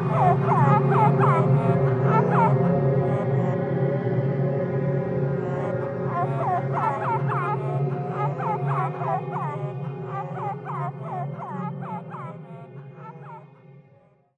Okay.